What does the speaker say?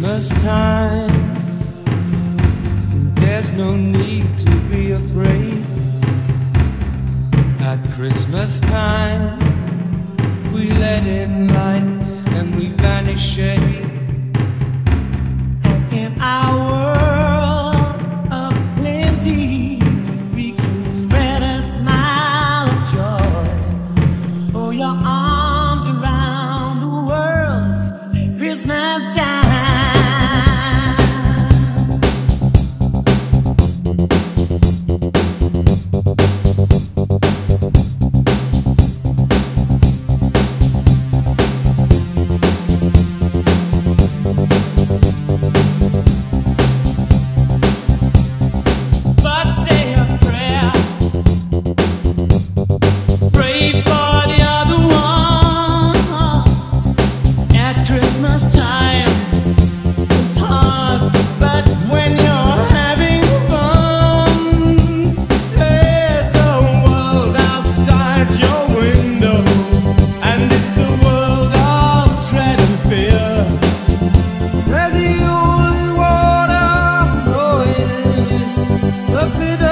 Christmas time. There's no need to be afraid. At Christmas time, we let in light and we banish shade. up it up.